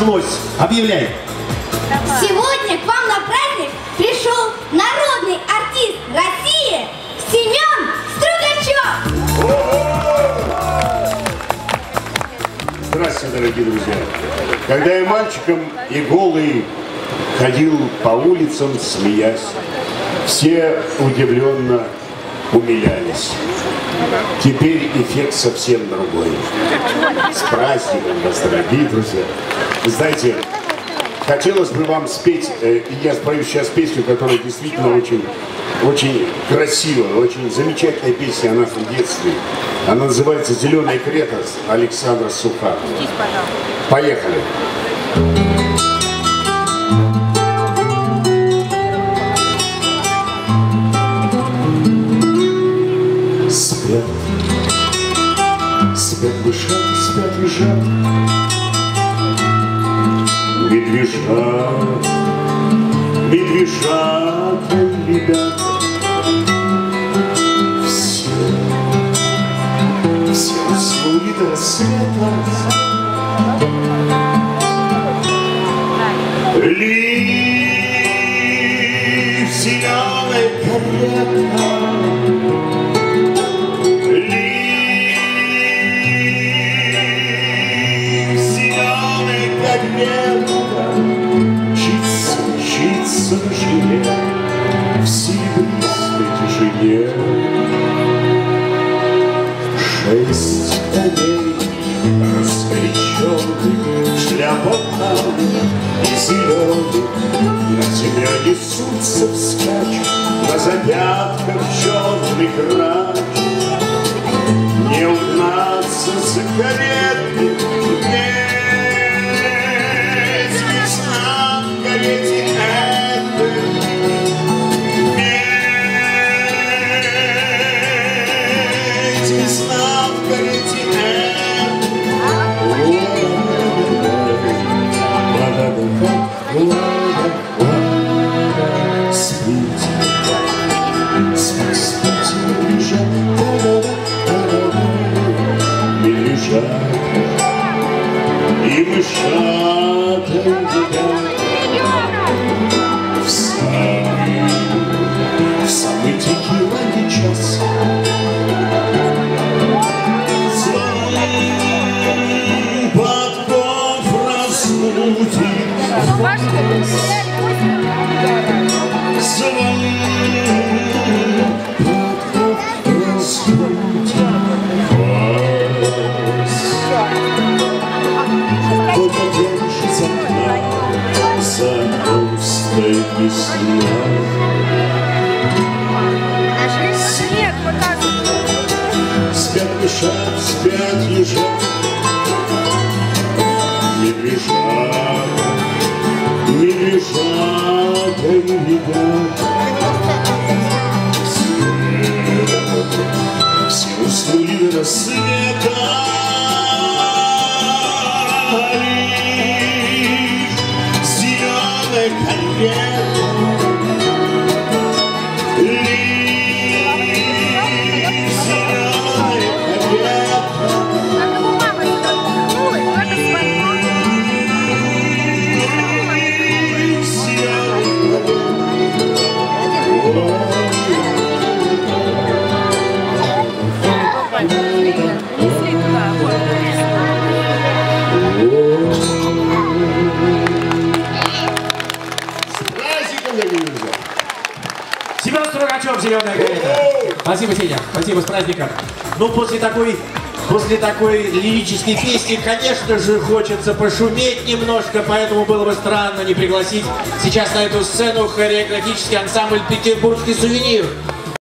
нашлось. Объявляй. Сегодня к вам на праздник пришел народный артист России Семен Стругачев. Здравствуйте, дорогие друзья. Когда я мальчиком и голый ходил по улицам, смеясь, все удивленно умилялись. Теперь эффект совсем другой. С праздником вас, дорогие друзья. Вы знаете, хотелось бы вам спеть, э, я спою сейчас песню, которая действительно очень, очень красивая, очень замечательная песня о нашем детстве. Она называется «Зеленая крета» Александра Суханова. Поехали. Спят, спят лежат Медвежат, медвежата, ребята Все, все уснули до рассвета Лишь зеленая карета Карета Мчится, мчится жиле В серебристой тишине. Шесть коней раскриченных Шляпок и зеленых На тебя несутся вскачь На запятках черный грач мышата едят в самый, тихий час. Звон подков разбудит, за окном стоит весна. Снег показывает. Спят лежат, спят лежат, медвежат, медвежата и ребят. Все уснули до рассвета, зеленая Семен Стругачев, «Зеленая карета». Спасибо, Сеня. Спасибо, с праздником. Ну, после такой, после такой лирической песни, конечно же, хочется пошуметь немножко, поэтому было бы странно не пригласить сейчас на эту сцену хореографический ансамбль «Петербургский сувенир».